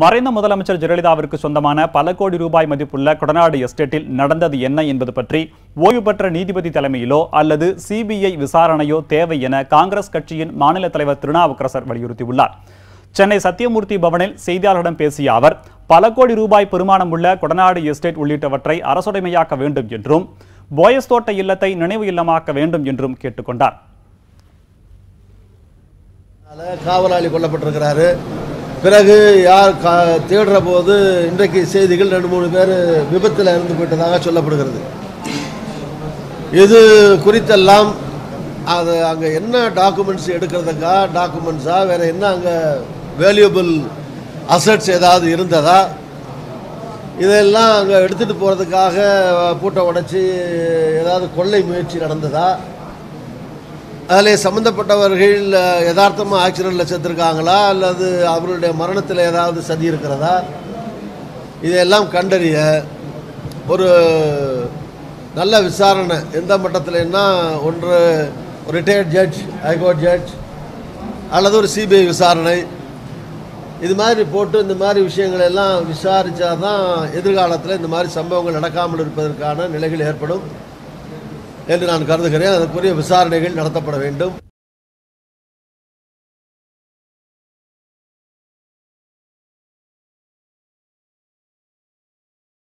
மறைந்த முதலமைச்சர் ஜெயலலிதாவிற்கு சொந்தமான பல கோடி ரூபாய் மதிப்புள்ள கொடநாடு எஸ்டேட்டில் நடந்தது என்ன என்பது பற்றி ஓய்வு பெற்ற நீதிபதி தலைமையிலோ அல்லது சிபிஐ விசாரணையோ தேவை என காங்கிரஸ் கட்சியின் மாநில தலைவர் திருநாவுக்கரசர் வலியுறுத்தியுள்ளார். சென்னை சத்தியமூர்த்தி பவனில் செய்தியாளர்களிடம் பேசிய அவர் பல கோடி ரூபாய் பெருமானம் உள்ள கொடநாடு எஸ்டேட் உள்ளிட்டவற்றை அரசுடைமையாக்க வேண்டும் என்றும் போயஸ் தோட்ட இல்லத்தை நினைவு இல்லமாக்க வேண்டும் என்றும் கேட்டுக்கொண்டார். காவலாளி கொல்லப்பட்டிருக்கிறாரு. பிறகு யார் கா தேடுற போது இன்றைக்கு செய்திகள் ரெண்டு மூணு பேர் விபத்தில் இறந்து போயிட்டதாக சொல்லப்படுகிறது. இது குறித்தெல்லாம் அது அங்கே என்ன டாக்குமெண்ட்ஸ் எடுக்கிறதுக்கா டாக்குமெண்ட்ஸா வேறு என்ன அங்கே வேல்யூபிள் அசட்ஸ் ஏதாவது இருந்ததா? இதெல்லாம் அங்கே எடுத்துகிட்டு போகிறதுக்காக பூட்டை உடைச்சி ஏதாவது கொள்ளை முயற்சி நடந்ததா? அதில் சம்மந்தப்பட்டவர்கள் யதார்த்தமாக ஆக்சிடெண்ட்டில் செத்துருக்காங்களா? அல்லது அவர்களுடைய மரணத்தில் ஏதாவது சதி இருக்கிறதா? இதையெல்லாம் கண்டறிய ஒரு நல்ல விசாரணை. எந்த மட்டத்திலன்னா ஒன்று ஒரு ரிட்டையர்ட் ஜட்ஜ் ஹைகோர்ட் ஜட்ஜ் அல்லது ஒரு சிபிஐ விசாரணை. இது மாதிரி போட்டு இந்த மாதிரி விஷயங்கள் எல்லாம் விசாரித்தா தான் எதிர்காலத்தில் இந்த மாதிரி சம்பவங்கள் நடக்காமல் இருப்பதற்கான நிலைகள் ஏற்படும். என்று நான் கருதுகிறேன். அதற்குரிய விசாரணைகள் நடத்தப்பட வேண்டும்.